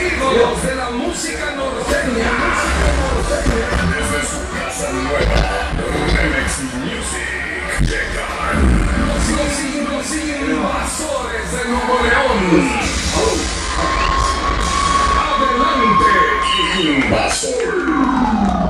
ídolos de la música norteña. Desde su casa nueva, Remex Music, llegan los signos invasores de Nuevo León. Adelante, invasor.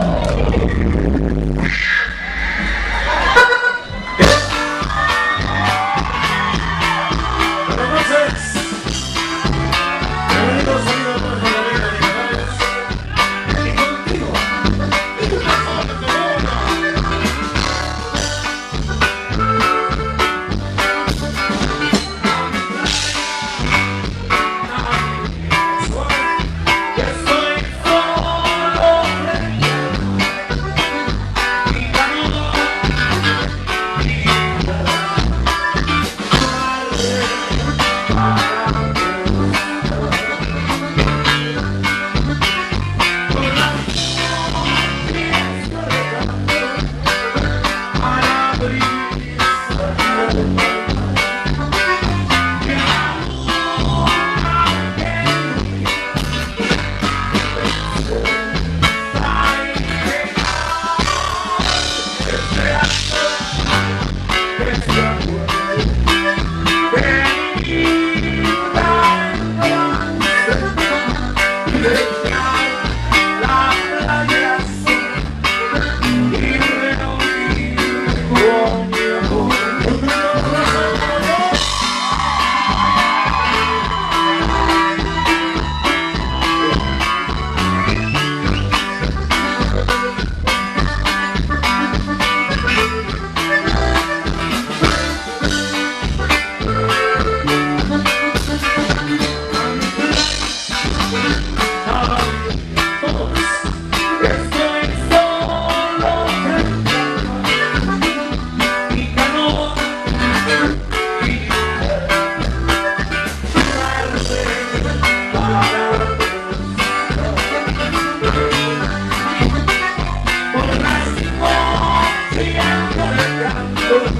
Yeah.